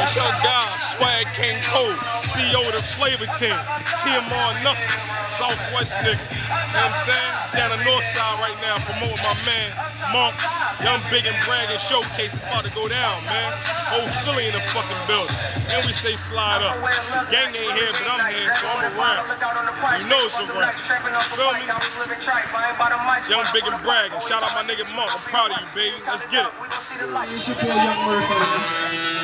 It's your guy, Swag King cold. CEO of the Flavor Team, TMR Nothing, Southwest nigga. You know what I'm saying? Down the north side right now, promoting my man, Monk, Young Big and Bragging Showcase. is about to go down, man. Old Philly in the fucking building. And we say slide up. Gang ain't here, but I'm here, so I'm around. You know it's around. Feel me? Young Big and Bragging. Shout out my nigga Monk. I'm proud of you, baby. Let's get it. Yeah, you should boy, Young Murphy.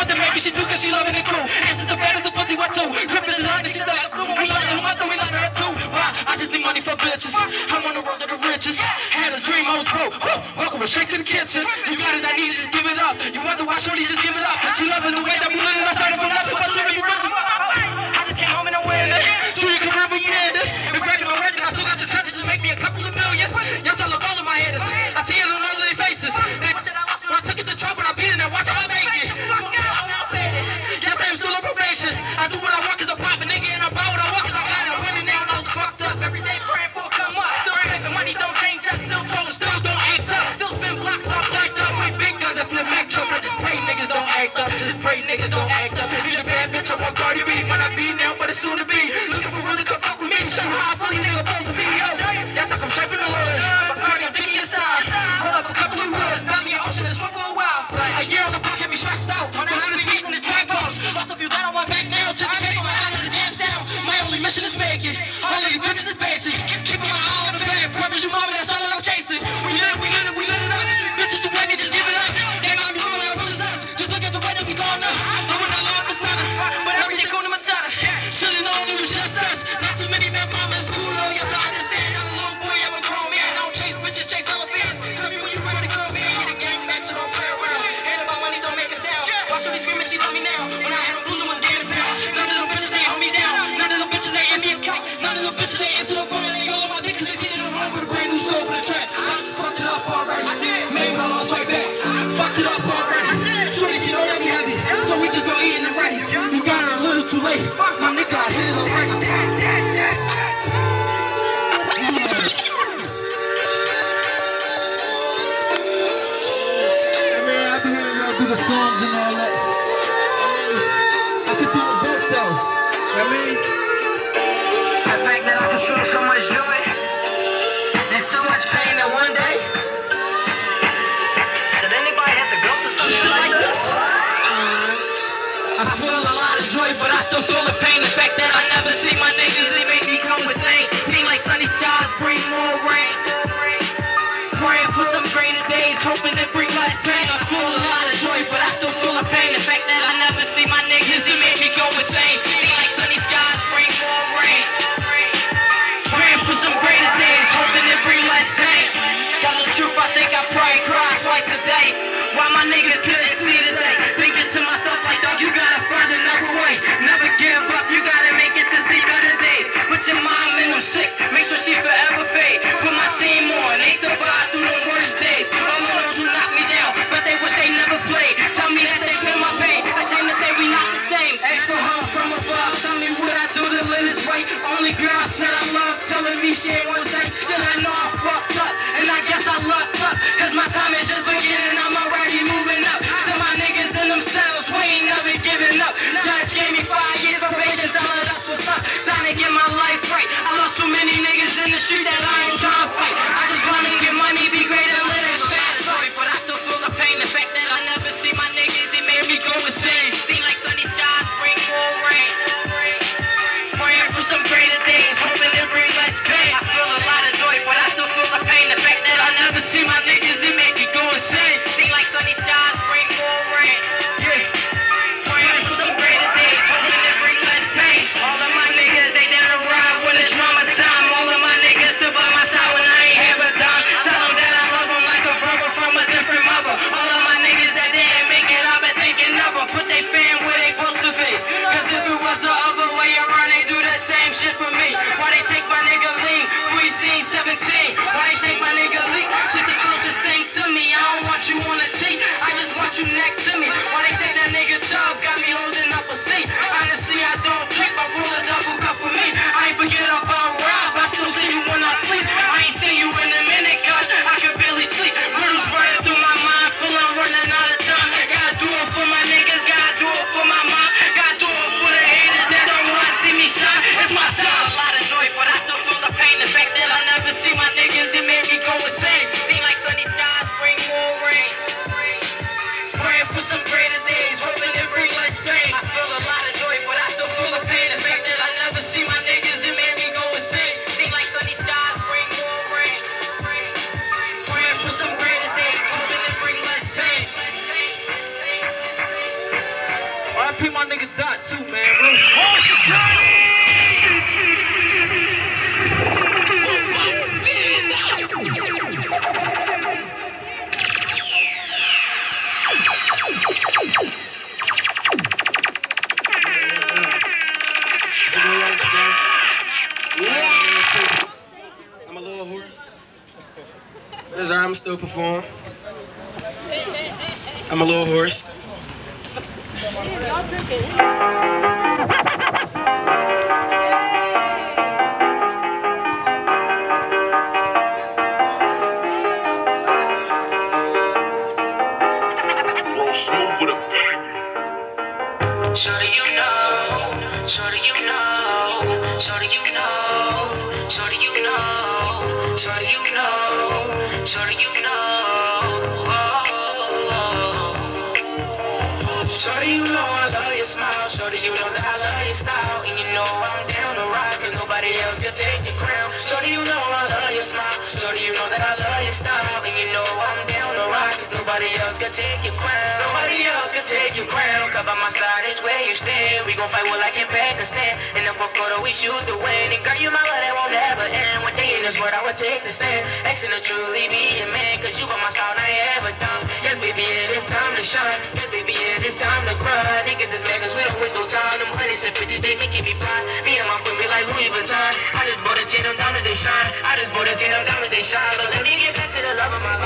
the shit that she doing. Maybe she do cause she loving it cool. Answers the fattest, the pussy wet too. Dripping design, she like a flu. We like her, I thought we like her too. Why? I just need money for bitches. I'm on the road to the riches. Had a dream, I was broke. Welcome straight to the kitchen. You got it, I need it, just give it up. You wonder why Shorty just give it up. She loving the way that we living. Pray niggas don't act up. Need a bad bitch, I want Cardi B. Might not be now, but it's soon to be. But I still feel the pain. The fact that I never see my niggas, they make me come insane. Seem like sunny skies bring more rain. Praying for some greater days, hoping to bring less pain. I feel a lot of joy, but I shit once I still I know I fucked up. And I guess I lucked up, cause my time is still perform. I'm a little hoarse. You know, you know, you know, take your crown. By my side is where you stand. We gon' fight war like in Pakistan. In the fourth quarter, we shoot the win. And girl, you my love that won't ever end. One day in this world, I would take the stand. Asking to truly be a man, cause you by my side, I ever done. Yes, baby, it is time to shine. Yes, baby, it is time to cry. Niggas is mad cause we don't waste no time. Them hundreds and fifties, they making me blind. Me and my queen be like Louis Vuitton. I just bought a chain, them diamonds, they shine. I just bought a chain, them diamonds, they shine. But let me get back to the love of my life.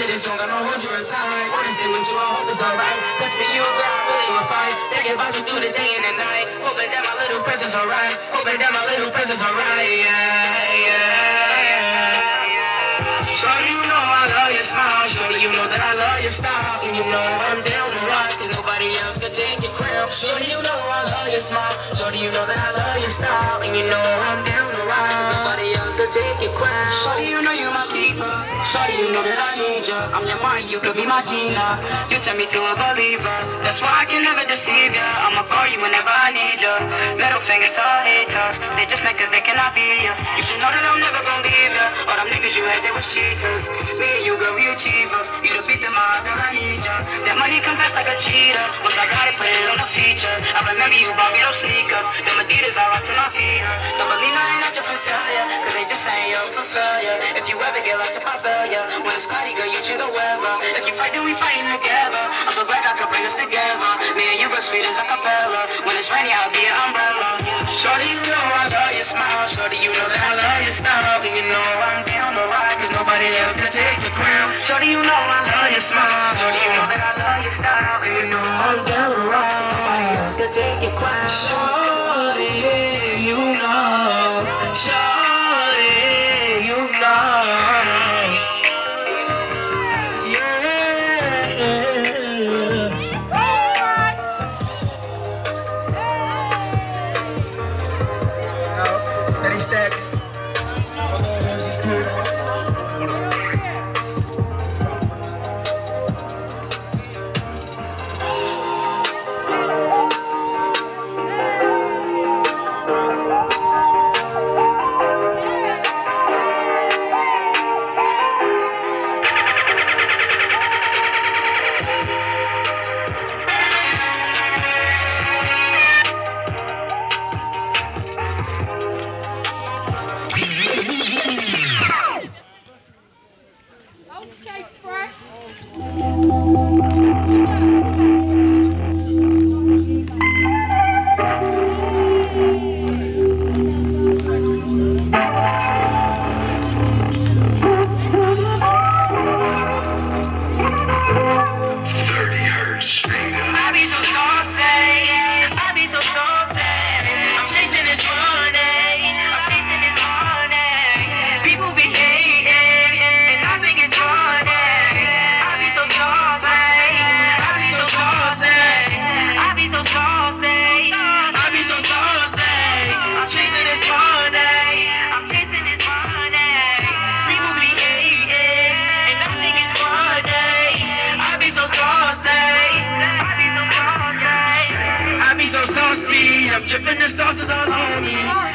After this song, I'ma hold you in time. Wanna stay with you, I hope it's alright. Cause for you, girl, I really will fight. Thinking about you through the day and the night. Hoping that my little presence alright. Hoping that my little presence alright. Yeah, yeah. Shorty, you know I love your smile. Shorty, you know that I love your style. And you know I'm down to rock, cause nobody else can take your crown. Shorty, you know I love your smile. Shorty, you know that I love your style. And you know I'm down to rock, cause nobody else can take your crown. Shorty, know that I need ya. I'm your mind, you could be my Gina. You turn me to a believer. That's why I can never deceive ya. I'ma call you whenever I need ya. Middle fingers all haters. They just make us, they cannot be us. You should know that I'm never gonna leave ya. All them niggas you had, they was cheaters. Me and you, girl, we achievers. You the beat them I need ya. That fast like a cheetah. Once I got it, put it on the feature. I remember you bought me those sneakers. Them Adidas I rock to my feet. Don't believe nothing that you sell ya. Cause they just saying you'll fulfill failure. If you ever get lost, if I bail ya. When it's cloudy, girl, you choose the weather. If you fight, then we fighting together. I'm so glad I could bring us together. Me and you go sweet as a cappella. When it's rainy, I'll be an umbrella. Shorty, you know I love your smile. Shorty, you know that I love your style. You know style. And you I'm down else can take your crown. Sauces all on me. Niggas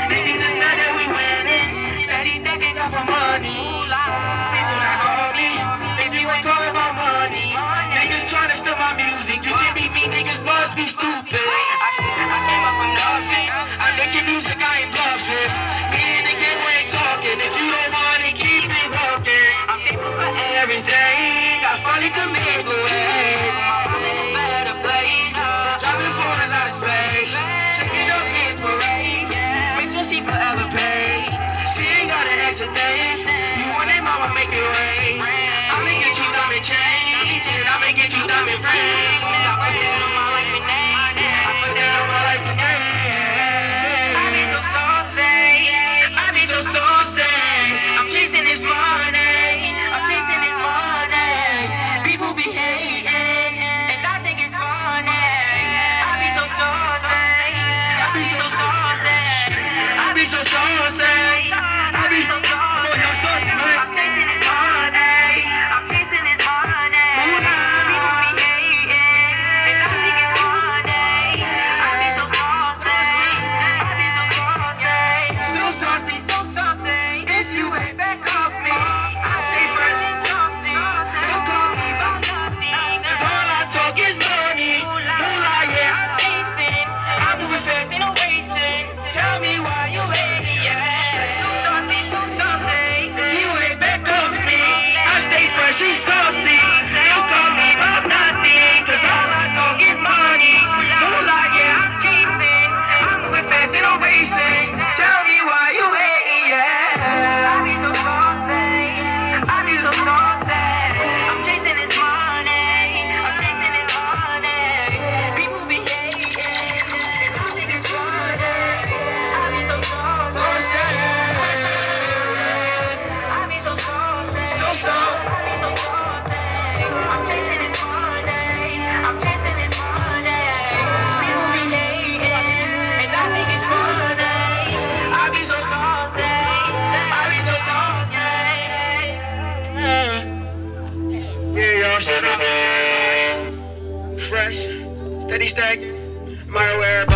up. Fresh, steady stack, my everybody.